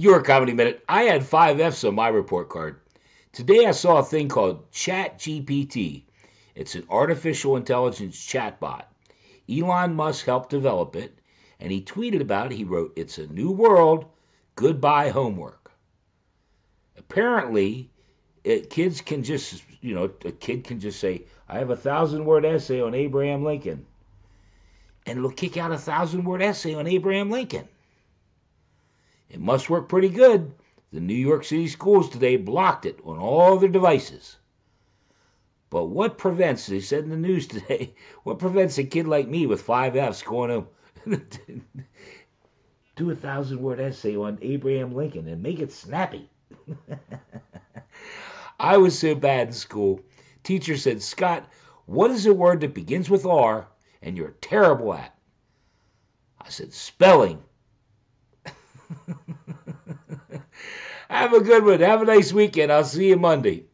Your Comedy Minute. I had five F's on my report card. Today I saw a thing called ChatGPT. It's an artificial intelligence chatbot. Elon Musk helped develop it, and he tweeted about it. He wrote, It's a new world. Goodbye, homework. Apparently, it, kids can just, you know, a kid can just say, I have a thousand word essay on Abraham Lincoln. And it'll kick out a thousand word essay on Abraham Lincoln. It must work pretty good. The New York City schools today blocked it on all their devices. But what prevents, they said in the news today, what prevents a kid like me with five F's going to do a thousand word essay on Abraham Lincoln and make it snappy? I was so bad in school. Teacher said, Scott, what is a word that begins with R and you're terrible at? I said, spelling. Have a good one. Have a nice weekend. I'll see you Monday.